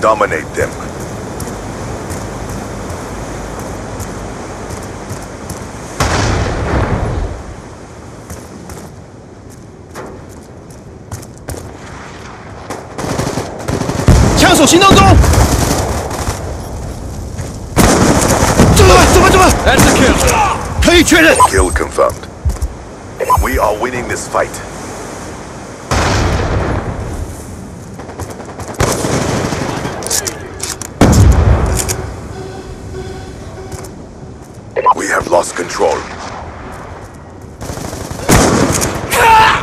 Dominate them. That's a kill. Kill confirmed. We are winning this fight. We have lost control.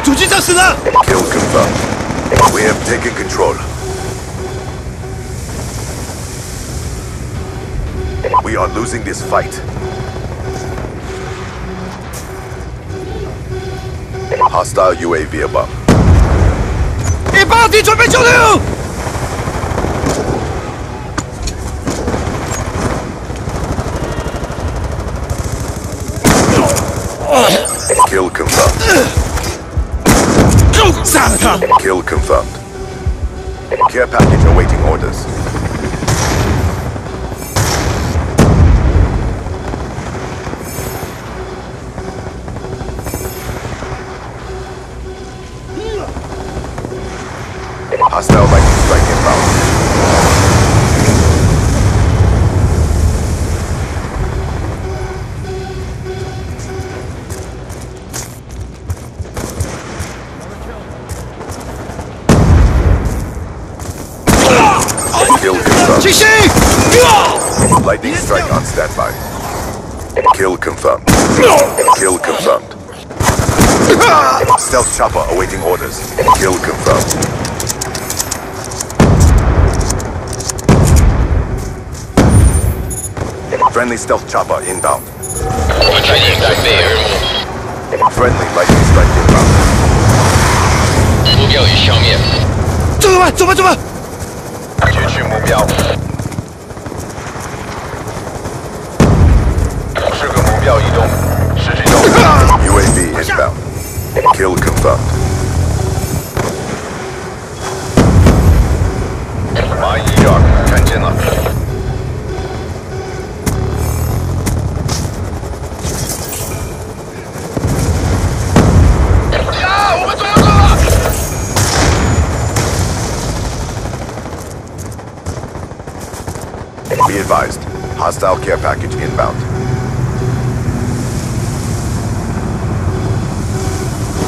主机长死了。 Kill confirmed. We have taken control. We are losing this fight. Hostile UAV above. 一炮敌准备救流。 Kill confirmed. Kill confirmed. Care package awaiting orders. Hostile by Kill confirmed. Kill confirmed. Stealth chopper awaiting orders. Kill confirmed. Friendly stealth chopper inbound. 我决定准备耳目， Friendly lightning strike inbound. 目标已消灭。走吧，走吧，走吧！截取目标。 UAV inbound. Kill confirmed. 蚂蚁二看见了。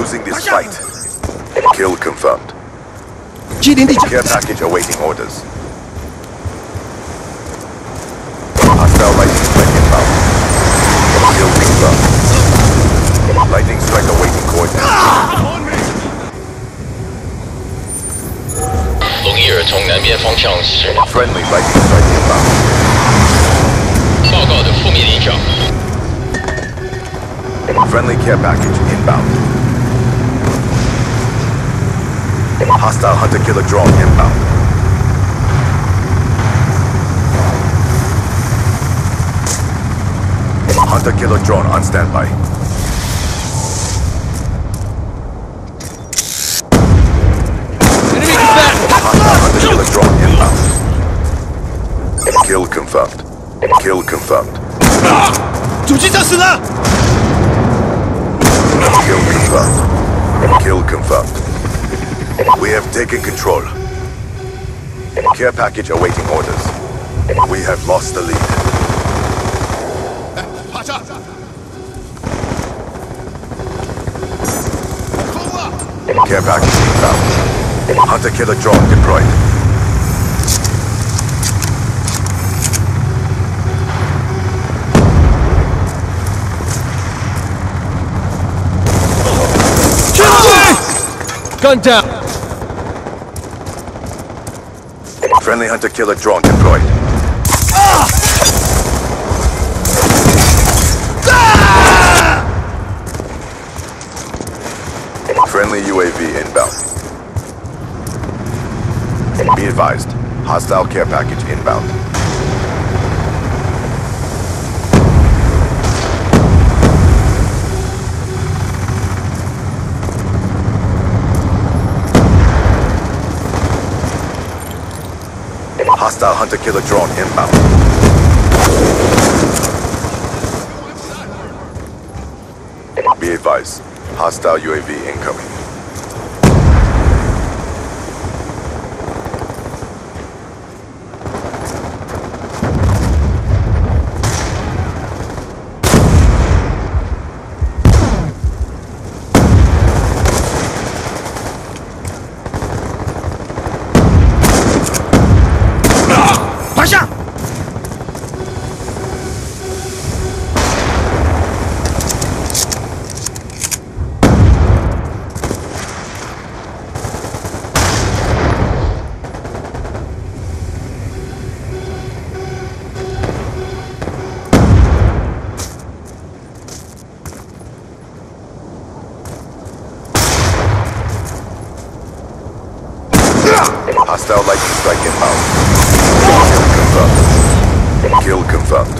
losing this fight. Kill confirmed. Care package awaiting orders. Hostile lightning strike inbound. Kill confirmed. Strike awaiting coordinates. strike inbound. 报告的负面影响。Friendly care package inbound. Hostile hunter-killer drone inbound. Hunter killer drone on standby. Enemy combat! Hunter killer drone inbound. Kill confirmed. Kill confirmed. Kill confirmed. Kill confirmed. We have taken control. Care package awaiting orders. We have lost the lead. 趴下！Care package inbound. Hunter killer drone deployed. Gun down. Friendly hunter-killer drone deployed. Ah! Friendly UAV inbound. Be advised, hostile care package inbound. Hostile hunter-killer drone inbound. Be advised, hostile UAV incoming.！Hostile lightning strike inbound. Kill confirmed. Kill confirmed.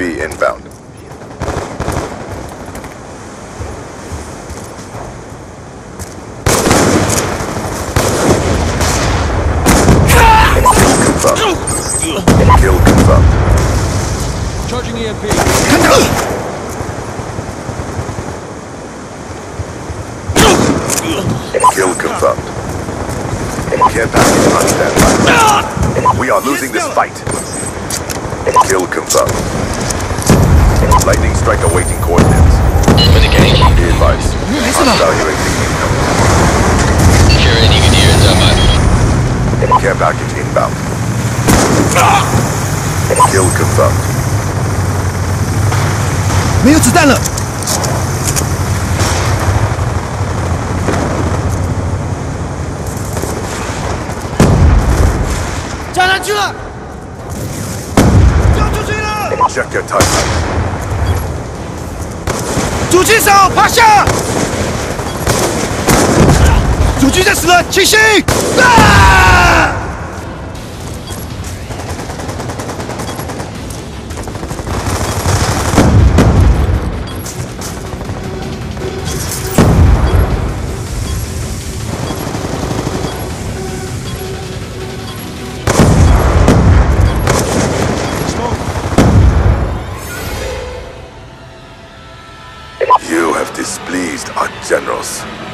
UAV inbound. Kill confirmed. Charging EMP。！Kill confirmed. Care package on standby. We are losing this fight. Kill confirmed. Lightning strike awaiting coordinates. Communication， Be advised. 没事吧？ Hostile UAV incoming. 确认一个敌人战败。 Care package inbound. Kill confirmed. 没有子弹了。炸弹去了，掉出去了！ 狙击手，趴下！狙击在死了，清醒！Generals.